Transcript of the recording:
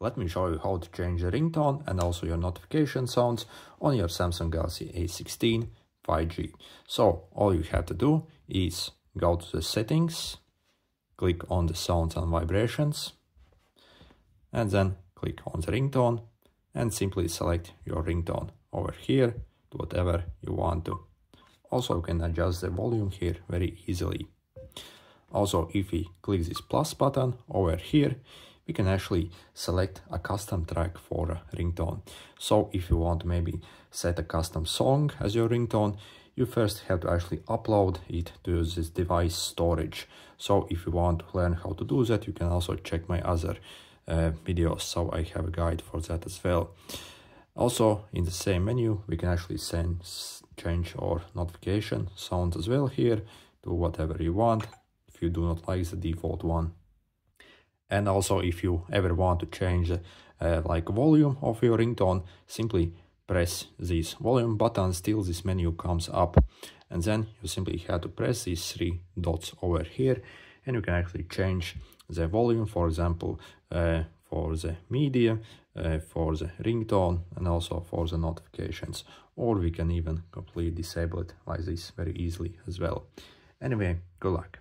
let me show you how to change the ringtone and also your notification sounds on your Samsung Galaxy A16 5G. So all you have to do is go to the settings, click on the sounds and vibrations, and then click on the ringtone and simply select your ringtone over here to whatever you want to. Also you can adjust the volume here very easily. Also if we click this plus button over here we can actually select a custom track for a ringtone. So if you want to maybe set a custom song as your ringtone, you first have to actually upload it to this device storage. So if you want to learn how to do that, you can also check my other uh, videos. So I have a guide for that as well. Also in the same menu, we can actually send, change our notification sound as well here to whatever you want if you do not like the default one and also if you ever want to change uh, like volume of your ringtone simply press this volume button till this menu comes up. And then you simply have to press these three dots over here. And you can actually change the volume for example uh, for the media uh, for the ringtone and also for the notifications. Or we can even completely disable it like this very easily as well. Anyway good luck